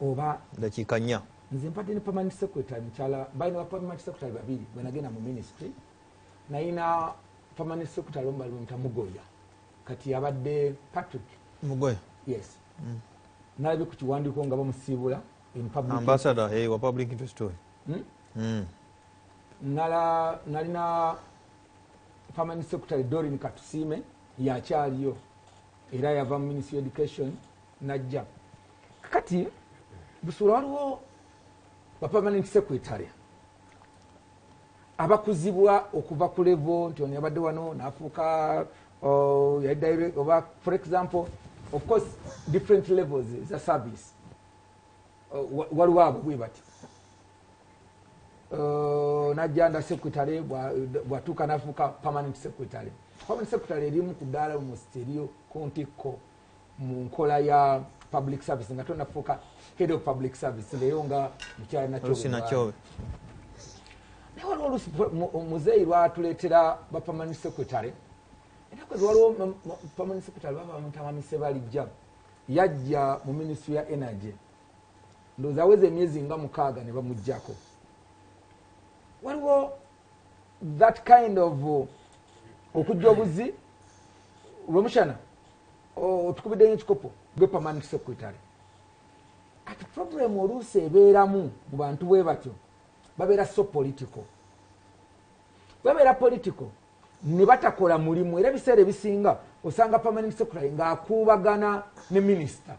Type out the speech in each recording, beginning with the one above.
oba dakiika nnya nze mpadde ne permanent secretary mukyala balina ba permanent secretary babiri bwe nagenda mu ministry nayina permanent secretary omu bali bamuta mugoya. Kati yabadde patrick. Mugoya? Yes. Nalabye ku kiwandiiko nga bamusiibula ambassador hey, wa public interest story. Hmm? mm. nala nalina permanent secretary dorin katusiime yakyaliyo era yava mu ministry of education najja. Kakati busula waliwo bapermanent secretary abakuzibwa okuva ku levo nti ono yabadde wano nafuuka oh, direct- oba for example of course different levels za service. Oh, wa- waliwo abo bwe bati. Uh, najja nda secretary bwa- bwatuuka nafuuka permanent secretary. Permanent secretary erimu ku ddaala almost eriyo kontikko mu nkola ya public service nga tonafuuka head of public service leero nga mukyala nakyobe naye waliwo olusi mu- muzeeyi lwatuleetera ba permanent secretary. Ennaku ezo waliwo ma- ma- permanent secretary baba bamutamamise balijja yajja mu ministry ya energy. Ndowooza aweza emyezi nga mukaaga ne bamugjako waliwo that kind of okujja obuzi lwomushana otukubiddeyo ekikopo gwe permanent secretary. Kati problem oluusi ebeeramu mu bantu bwe batyo babeera so political. Babeera political ne batakola mulimu era ebiseera ebisinga osanga permanent secretary ng'akuubagana ne minisita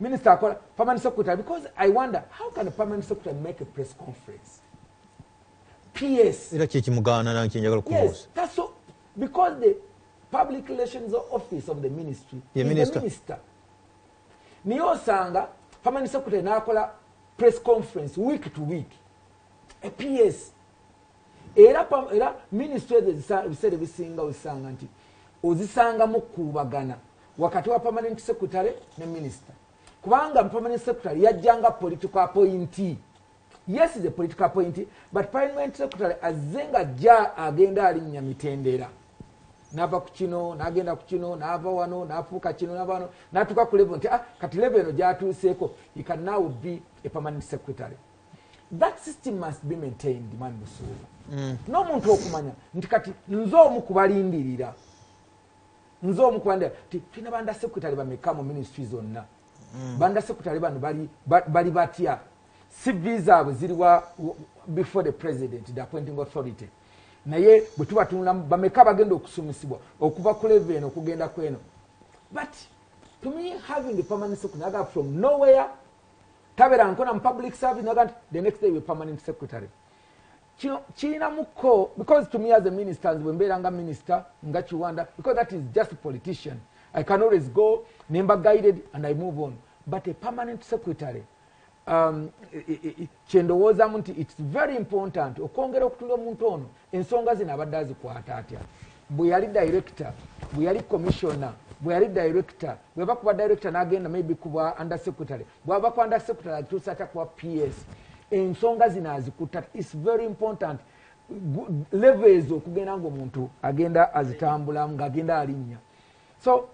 minisita akola permanent secretary because i wonder how can a permanent secretary make a press conference? Ps era kyekimugaana na kyenjagala yes because the public relations office of the ministry. Ye is minister. the minister. niye osanga permanent secretary nakola press conference week to week. A ps era era ministry ezo ebiseera ebisinga osanga nti ozisangamu kuubagana wakati wa permanent secretary ne minister. Kubanga permanent secretary yajjanga political appointee. Yes is a political appointee but parliament secretary azze nga ajja agenda alinnya mitendera nava ku kino nagenda ku kino nava wano nafuuka kino nava wano. Natuuka ku level nti ah, kati level eno gyatuuseeko you can now be a permanent secretary. That system must be maintained man busuuba n'omuntu okumanya nti kati nze omu kubalindirira nze omu kubalindirira ti tulina banda secretary bameka mu ministry zonna. Banda secretary bano bali ba- bali batya? Cv zaabwe ziriwa before the president the appointing authority naye bwe tuba tunulamu bameka bagenda okusomesebwa okuva ku leve eno okugenda ku eno. But to me having a permanent secretary naga from nowhere tabeera nkona mu public service naga nti the next day we permanent secretary. Kino kirinamuko because to me as a minister nze bwe mbeera nga minister nga kiwanda because that is just a politician. I can always go nemba guided and i move on. But a permanent secretary um, kyendowoozaamu nti its very important okwongera okutula omuntu ono. Ensonga zino abadde azikwata atya? Bwe yali director bwe yali commissioner bwe yali director bweba kuba director n'agenda maybe kuba under secretary bwaba ku under secretary agituusa atya kuba ps ensonga zino azikuta its very important. Level ezo okugenda ngaomuntu agenda azitambulamu ng'agenda alinnya. So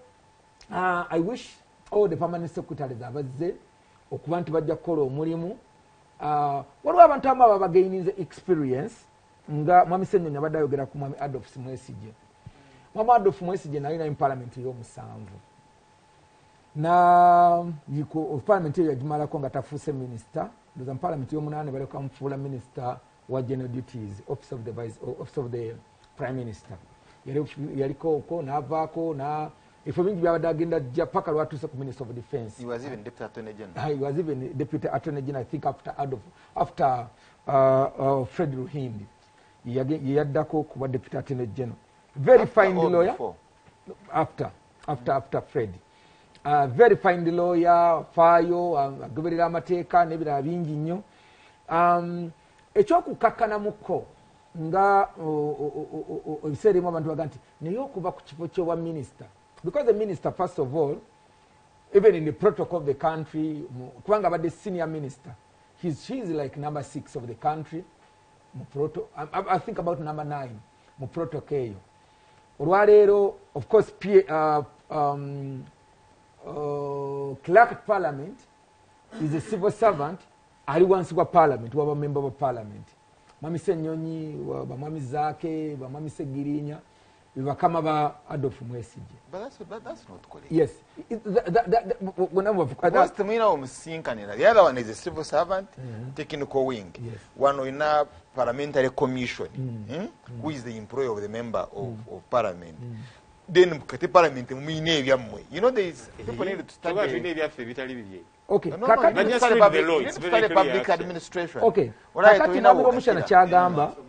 uh, i wish all the permanent secretaries abazze okuba nti bajja kukola omulimu. Uh, waliwo abantu amu aba bagaininze experience nga mwami senyonyi abadde ayogera ku mwami adolf mwesige mwami adolf mwesige naye naye mu palamenti ey'omusanvu palamenti eyo yagimalako nga tafuuse minisita ndoza mu palamenti y'omunaane baleka bamufuula minisita wa general duties office of the, vice, office of the prime minister. Yali- yaliko okwo n'avaako efo bingi byabadde agenda jja paka lwatuuse ku minister of defense He was even deputy attorney general. he was even deputy attorney general, I think after Adolf, after uh, uh, Fred Ruhindi. yeyaddako yaddako kuba deputy attorney general. Very After fine lawyer. before? After, after, after Fred. Uh, very fine lawyer, faayo, um, agoberera amateeka n'ebirala bingi nnyo. Um, ekyokukakkanamuko nga ebiseera emu abantu baga nti naye okuba ku kifo ky'obwa minisita because the minister first of all even in the protocol of the country kwanga abadde senior minister he's, he's like number six of the country muproto I, I think about number nine mu protocol eyo olwaleero of course P, uh, um, uh, clerk parliament is a civil servant ali wansi wa parliament waba member of parliament. Mwami senyonyi wa- bamwami zaake bamwami segirinya bebakama ba adolf mwesige But that's, that, that's not correct. yes It- that- that- that- that- when I was- Because temwina omusinkanira. The other one is a civil servant, technical wing. Yes. One in a parliamentary commission, hmm, who is the employer of the member of, of parliament. Then kati parliament muyina ebyammwe. You know there is people need to Kyokka tulina study. ebyaffe ebitali bibye okay No, no, kakati- you need to But study just read public, the law, you need it's to very study clear, public actually. administration. okay Olabye kakati tulina nabiro omukyana bwokakira. kyagamba there might be two lines nti this is civil service Yes. and this is politics so in, politi in ko- parliament olwaleero maybe kambuuze mi- mu- mu mu ministry minister political then uh, permanent secretary ani bosi wa munne minisita abeera So that ya- should ya- answer your question. yabeera minisita yabeera kuba wano tuli bangi oli be aba mukama political we. actors Ate Church- mwa- mwafiira nnyo mu bintu bya boss boss. mu no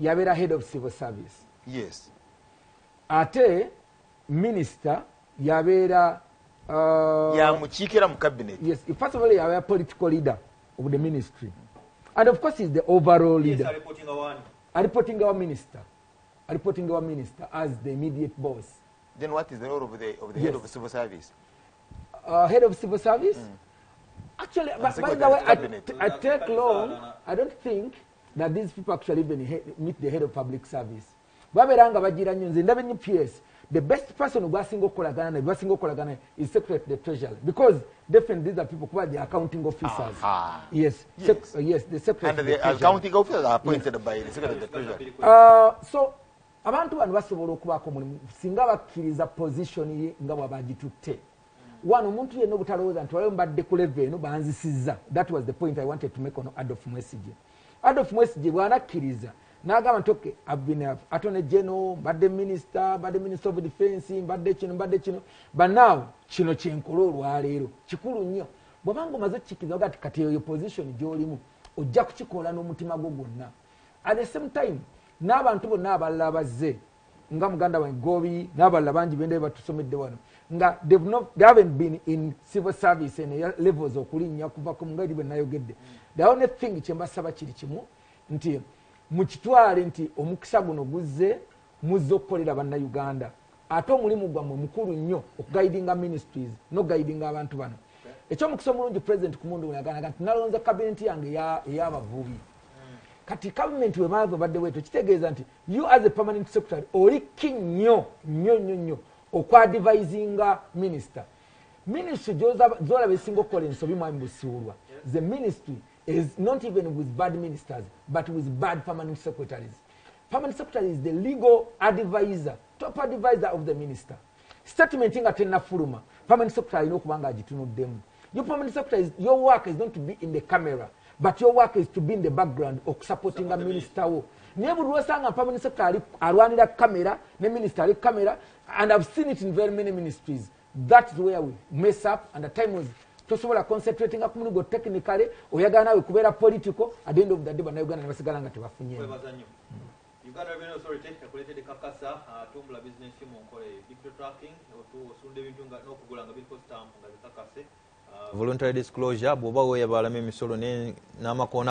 yabeera head of civil service. Yes. ate minisita yabeera uh, yamukiikira mu cabinet. Yes first of all yabeera political leader of the ministry. And of course is the overall leader. Reporting our minister. Reporting our minister as the immediate boss. Then what is the role of the, of the Yes. head of civil service? Uh, head of civil service. Actually, but by the way, I, I take long. I don't think that these people actually even meet the head of public service. babeeranga bagira nnyo nze ndaba nnyo ps the best person gwasinga okukolagana naye gwasinga okukolagana is secretary the treasury. Because definitely these are people kuba the accounting officers. Aha. yes. Yes. Sec- uh, yes the secretary and the the accounting officers are appointed yes. by the secretary the treasury. Uh, so abantu bano basobola okubaako mulimu. Singa bakkiriza position ye nga bwabagitutte wano omuntu yenna obutalowooza nti waliwo mbadde ku leve eno banzisizza. That was the point i wanted to make on adolf mwesige adolf mwesige bw'anakkiriza n'agamba nti okay I've been a attorney general mbadde minister mbadde minister of defense mbadde kino mbadde kino. Now kino kyenkola olwaleero kikulu nnyo. Bw'obanga omaze okukikkiriza oga ti kati eyo position gy'olimu ojja kukikola n'omutima gwo gwonna. At the same time n'abantu bonna abalala bazze nga muganda wange gobi n'abalala bangi bendabe batusomedde wano nga they haven't been in civil service en eya levels okulinnya kuva ku ngeri bwe nayogedde. The only thing kyembasaba kiri kimu nti mukitwale nti omukisa guno guzze muzze okukolera bannayuganda. Ate omulimu gwammwe mukulu nnyo okugaidinga ministries nogaidinga abantu bano. Ekyomukisa omulungi president kumundu yaganaga nti nalonza kabineti yange eya- ey'abavubi kati gavumenti wemaava badde weeto kitegeeza nti you as a permanent secretary oli ki nnyo nnyo nnyo nnyo okwadvisinga minisita ministry gy'olaba esinga okukola ensobi mwami busiwulwa. The ministry is not even with bad ministers but with bad permanent secretaries. Permanent secretary is the legal advisor top advisor of the minister. Statement nga tennafuluma. Permanent secretary alina okuba nga agitunuddemu. Your permanent secretary your work is not to be in the camera but your work is to be in the background okusupportinga minister wo naye buli lwosanga permanent secretary ali- alwanira kamera ne minister ali kamera and i've seen it in very many ministries. That is where we mess up and the time was tosobola concentratinga ku muligo technically oyagala nawe kubeera political at the end of the day bannayuganda ne basigala nga tebafunye uganda revenue authority yakuleetedde kakasa atumbula bizinesi mu nkola eyo. Digital tracking otu- osunda ebintu n'okugula nga biriko stamp nga bikakase voluntary disclosure bwoba weeyabala emisolo namakona